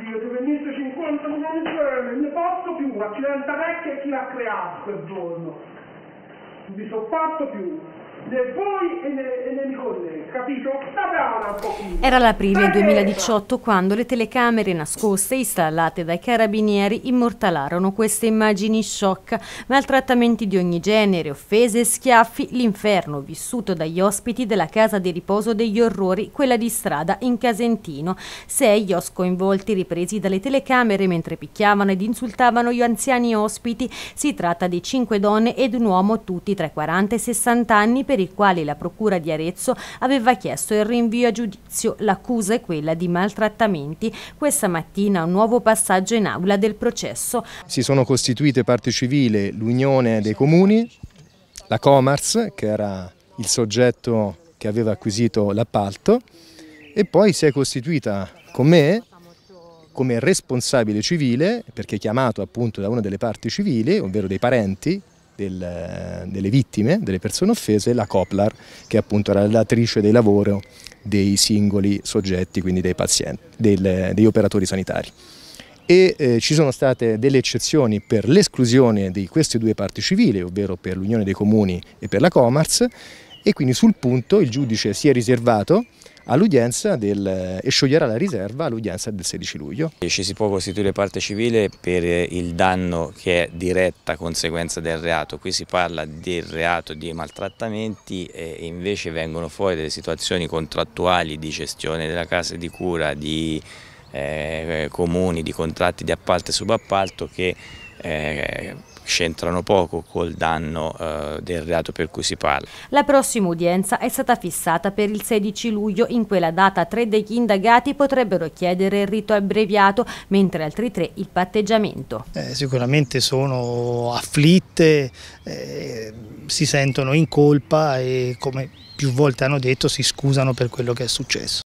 Dio, ti venisse 50 milioni di euro, ne posso più, accidenta vecchia chi l'ha creato quel giorno. Non vi sopporto più Era l'aprile 2018 quando le telecamere nascoste installate dai carabinieri immortalarono queste immagini shock, maltrattamenti di ogni genere, offese e schiaffi, l'inferno vissuto dagli ospiti della casa di riposo degli orrori, quella di strada in Casentino. Sei gli os coinvolti ripresi dalle telecamere mentre picchiavano ed insultavano gli anziani ospiti. Si tratta di cinque donne ed un uomo tutti tra i 40 e i 60 anni per i quali la Procura di Arezzo aveva chiesto il rinvio a giudizio. L'accusa è quella di maltrattamenti. Questa mattina un nuovo passaggio in aula del processo. Si sono costituite parte civile l'Unione dei Comuni, la Comars, che era il soggetto che aveva acquisito l'appalto, e poi si è costituita con me come responsabile civile, perché chiamato appunto da una delle parti civili, ovvero dei parenti, del, delle vittime, delle persone offese, la Coplar, che appunto era relatrice dei lavori dei singoli soggetti, quindi dei pazienti, del, degli operatori sanitari. E eh, ci sono state delle eccezioni per l'esclusione di queste due parti civili, ovvero per l'Unione dei Comuni e per la Comars, e quindi sul punto il giudice si è riservato all'udienza e scioglierà la riserva all'udienza del 16 luglio. Ci si può costituire parte civile per il danno che è diretta conseguenza del reato, qui si parla del reato di maltrattamenti e invece vengono fuori delle situazioni contrattuali di gestione della casa di cura, di eh, comuni, di contratti di appalto e subappalto che eh, c'entrano poco col danno eh, del reato per cui si parla. La prossima udienza è stata fissata per il 16 luglio. In quella data tre degli indagati potrebbero chiedere il rito abbreviato, mentre altri tre il patteggiamento. Eh, sicuramente sono afflitte, eh, si sentono in colpa e come più volte hanno detto si scusano per quello che è successo.